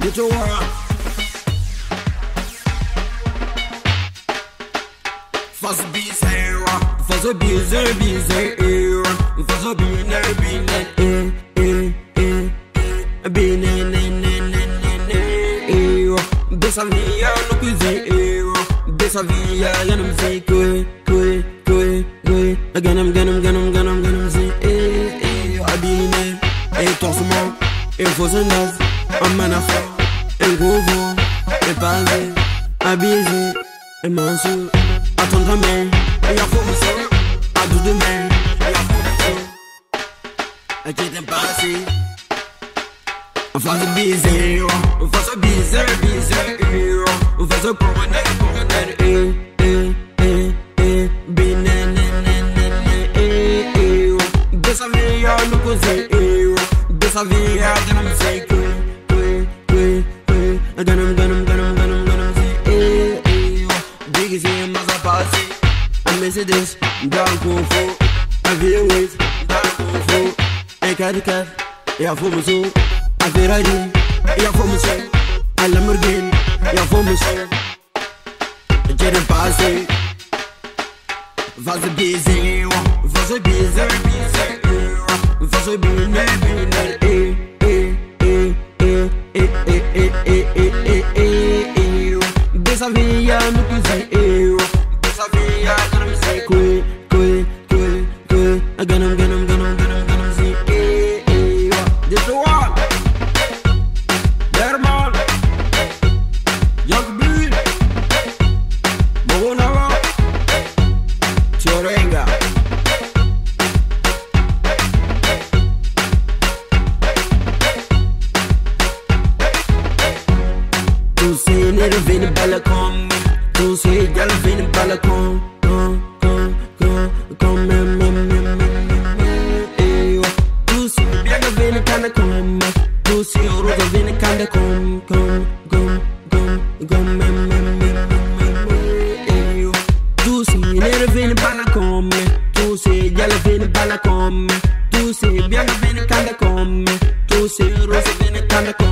Get your war up. Faz bezerra, faz a bezer, bezer, faz a biner, biner, biner, biner, Dessa via eu não pisei eu Dessa via eu não sei que, que, que, que Again I'm, again I'm, again I'm, again I'm, Ama nafaa nguvu, mipanzi, abizi, imansu Attendre mais, il y a faux à tout demain, il y a faux Et qui t'aime pas si On fait ce baiser, on fait ce baiser, baiser On fait ce promener, promener, eh, eh, eh, eh Bine, ne, ne, ne, ne, eh, eh De sa vie, on nous cause, eh, de sa vie, on nous Dönüm dönüm dönüm dönüm dönüm Ey ey Biggie mas a party. A Mercedes Brown Kung Fu. A V8 Brown Kung Fu. Ey Caddy Cat. Já fomos um A Ferrari Já fomos um A Lamborghini Já fomos um Jerem Passei Faz o busy Faz o busy. Faz o busy. Faz o busy eh, eh. sabia não quis elle vient de balcon Tout c'est égal, vient de balcon Quand, quand, quand, quand même, même, même, même Tout c'est bien, vient de balcon Tout c'est rose, vient de balcon Quand, quand, quand, quand même, même, même Tout c'est égal, vient de balcon Tout c'est égal, vient de balcon Tout c'est bien, vient de balcon Tout c'est rose, vient de balcon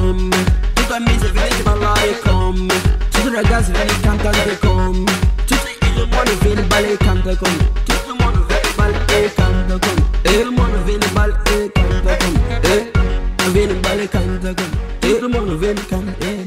As wij can't come. iedereen wil money, kanten eh, komen. can't wil ballen kanten money, Iedereen eh, wil can't komen. Iedereen wil money, kanten eh, komen. can't kanten